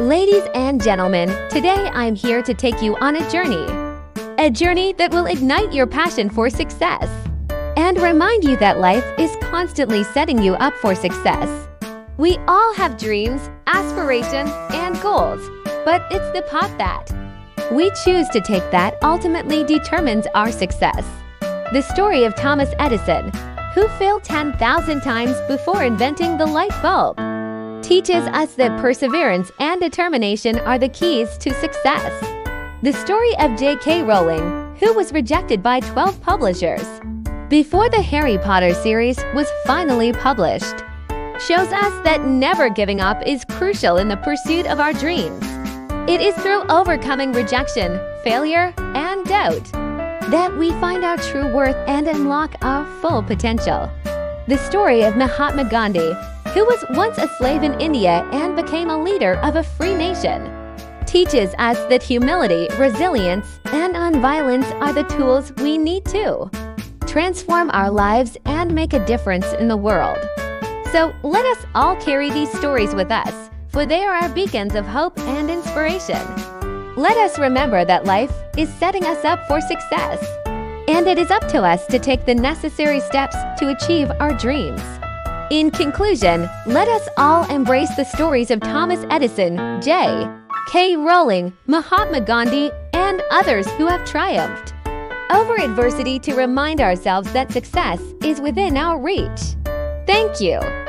Ladies and gentlemen, today I'm here to take you on a journey. A journey that will ignite your passion for success and remind you that life is constantly setting you up for success. We all have dreams, aspirations, and goals, but it's the path that we choose to take that ultimately determines our success. The story of Thomas Edison, who failed 10,000 times before inventing the light bulb teaches us that perseverance and determination are the keys to success. The story of J.K. Rowling, who was rejected by 12 publishers before the Harry Potter series was finally published, shows us that never giving up is crucial in the pursuit of our dreams. It is through overcoming rejection, failure, and doubt that we find our true worth and unlock our full potential. The story of Mahatma Gandhi, who was once a slave in India and became a leader of a free nation, teaches us that humility, resilience, and nonviolence are the tools we need to transform our lives and make a difference in the world. So let us all carry these stories with us, for they are our beacons of hope and inspiration. Let us remember that life is setting us up for success, and it is up to us to take the necessary steps to achieve our dreams. In conclusion, let us all embrace the stories of Thomas Edison, J. K. Rowling, Mahatma Gandhi, and others who have triumphed over adversity to remind ourselves that success is within our reach. Thank you.